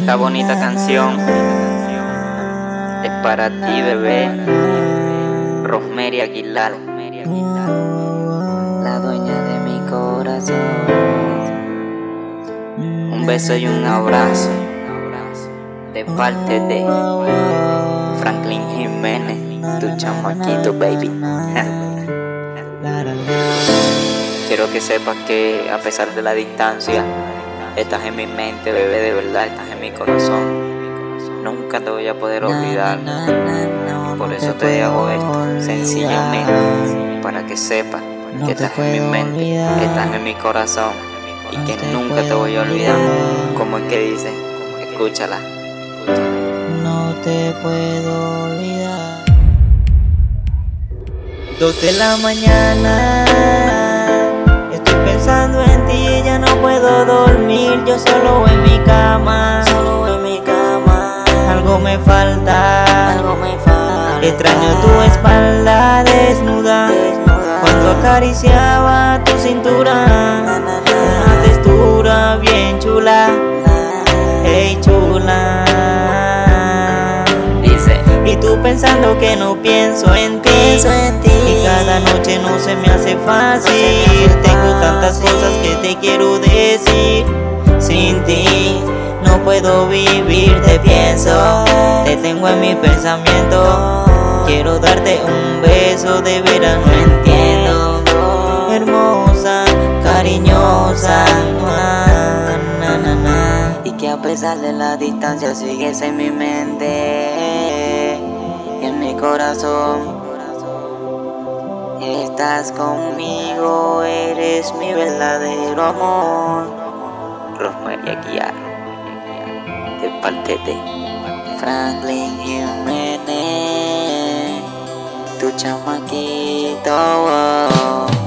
Esta bonita canción es para ti, bebé. Rosemary Aguilar, la dueña de mi corazón. Un beso y un abrazo de parte de Franklin Jiménez, tu chamaquito, baby. Quiero que sepas que a pesar de la distancia, estás en mi mente, bebé, de verdad, estás en mi corazón. Nunca te voy a poder olvidar. Por eso te hago esto, sencillamente, para que sepas que estás en mi mente, estás en mi corazón y que nunca te voy a olvidar. Como es que dice, escúchala. No te puedo olvidar. Dos de la mañana. Puedo dormir. Yo solo en mi cama. Solo en mi cama. Algo me falta. Algo me falta. Extraño tu espalda desnuda. Desnuda. Cuando acariciaba tu cintura. Tú pensando que no pienso en ti. Pienso en ti. Y cada noche no se me hace fácil. Tengo tantas cosas que te quiero decir. Sin ti no puedo vivir, te pienso. Te tengo en mi pensamiento. Quiero darte un beso de verano. No entiendo. Hermosa, cariñosa. na, na, na, na. Y que a pesar de la distancia sigues en mi mente corazón. Estás conmigo, eres mi verdadero amor. Rosemary Aguilar, de parte de Franklin Jiménez, tu chamaquito. oh.